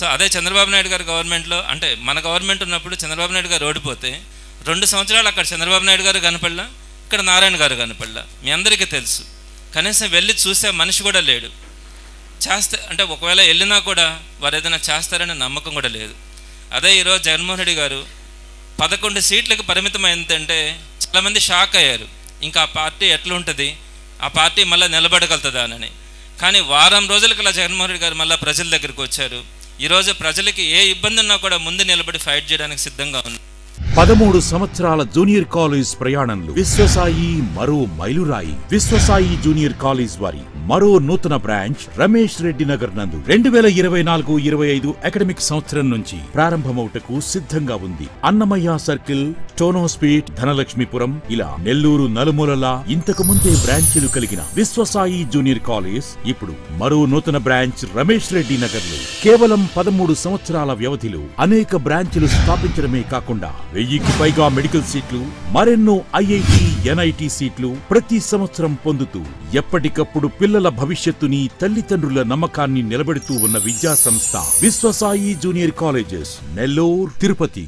So అదే చంద్రబాబు నాయుడు గారు గవర్నమెంట్లో అంటే మన గవర్నమెంట్ ఉన్నప్పుడు చంద్రబాబు నాయుడు గారు ఓడిపోతే రెండు సంవత్సరాలు అక్కడ చంద్రబాబు నాయుడు గారు కనపడలా ఇక్కడ నారాయణ గారు కనపడలా. మీ అందరికీ తెలుసు. కనీసం వెళ్ళి చూసే మనిషి కూడా లేడు. చేస్తే అంటే ఒకవేళ వెళ్ళినా కూడా వారు ఏదైనా చేస్తారనే నమ్మకం కూడా లేదు. అదే ఈరోజు జగన్మోహన్ రెడ్డి గారు పదకొండు సీట్లకు పరిమితం అయిందంటే చాలామంది షాక్ అయ్యారు. ఇంకా ఆ పార్టీ ఎట్లుంటుంది ఆ పార్టీ మళ్ళీ నిలబడగలుగుతుందా అని. కానీ వారం రోజులకి ఇలా జగన్మోహన్ రెడ్డి గారు మళ్ళీ ప్రజల దగ్గరికి వచ్చారు. ఈరోజు ప్రజలకి ఏ ఇబ్బంది ఉన్నా కూడా ముందు నిలబడి ఫైట్ చేయడానికి సిద్ధంగా ఉంది పదమూడు సంవత్సరాల జూనియర్ కాలేజ్ ప్రయాణంలో విశ్వసాయి మరో మైలురాయి. విశ్వసాయి జూనియర్ కాలేజ్ వారి మరో నూతన బ్రాంచ్ రమేష్ రెడ్డి నగర్ నందు రెండు వేల ఇరవై నాలుగు ఇరవై ఐదు అకాడమిక్ సంవత్సరం నుంచి ప్రారంభమవుటకు సిద్ధంగా ఉంది. అన్నమయ్య సర్కిల్ టోనోస్పీట్ ధనలక్ష్మీపురం ఇలా నెల్లూరు నలుమూలలా ఇంతకు ముందే బ్రాంచీలు కలిగిన విశ్వసాయి జూనియర్ కాలేజ్ ఇప్పుడు మరో నూతన బ్రాంచ్ రమేష్ రెడ్డి నగర్లో కేవలం పదమూడు సంవత్సరాల వ్యవధిలో అనేక బ్రాంచ్లు స్థాపించడమే కాకుండా వెయ్యికి పైగా మెడికల్ సీట్లు మరెన్నో ఐఐటి ఎన్ఐటి సీట్లు ప్రతి సంవత్సరం పొందుతూ ఎప్పటికప్పుడు పిల్లల భవిష్యత్తుని తల్లిదండ్రుల నమ్మకాన్ని నిలబెడుతూ ఉన్న విద్యా సంస్థ విశ్వసాయి జూనియర్ కాలేజెస్ నెల్లూరు తిరుపతి.